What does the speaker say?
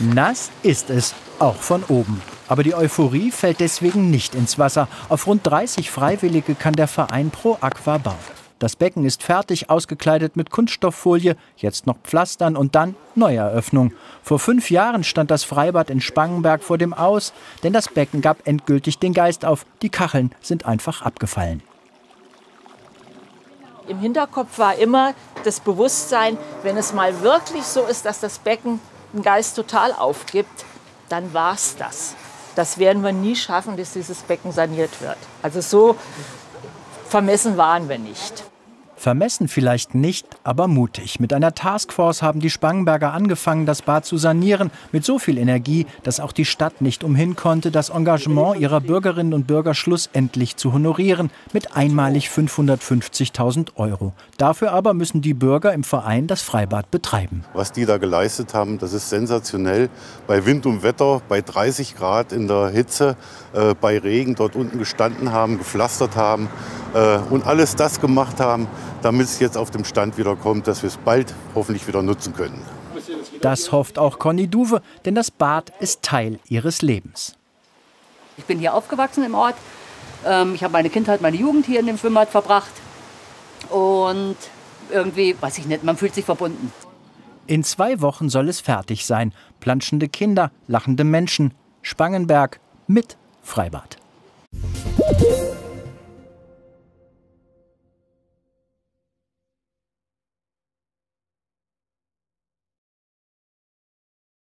Nass ist es, auch von oben. Aber die Euphorie fällt deswegen nicht ins Wasser. Auf rund 30 Freiwillige kann der Verein Pro Aqua bauen. Das Becken ist fertig, ausgekleidet mit Kunststofffolie, jetzt noch Pflastern und dann Neueröffnung. Vor fünf Jahren stand das Freibad in Spangenberg vor dem Aus, denn das Becken gab endgültig den Geist auf. Die Kacheln sind einfach abgefallen. Im Hinterkopf war immer das Bewusstsein, wenn es mal wirklich so ist, dass das Becken Geist total aufgibt, dann war es das. Das werden wir nie schaffen, dass dieses Becken saniert wird. Also so vermessen waren wir nicht. Vermessen vielleicht nicht, aber mutig. Mit einer Taskforce haben die Spangenberger angefangen, das Bad zu sanieren, mit so viel Energie, dass auch die Stadt nicht umhin konnte, das Engagement ihrer Bürgerinnen und Bürger schlussendlich zu honorieren, mit einmalig 550.000 Euro. Dafür aber müssen die Bürger im Verein das Freibad betreiben. Was die da geleistet haben, das ist sensationell. Bei Wind und Wetter, bei 30 Grad in der Hitze, äh, bei Regen dort unten gestanden haben, gepflastert haben äh, und alles das gemacht haben, damit es jetzt auf dem Stand wieder kommt, dass wir es bald hoffentlich wieder nutzen können. Das hofft auch Conny Duwe, denn das Bad ist Teil ihres Lebens. Ich bin hier aufgewachsen im Ort. Ähm, ich habe meine Kindheit, meine Jugend hier in dem Schwimmbad verbracht. Und irgendwie, weiß ich nicht, man fühlt sich verbunden. In zwei Wochen soll es fertig sein. Planschende Kinder, lachende Menschen, Spangenberg mit Freibad.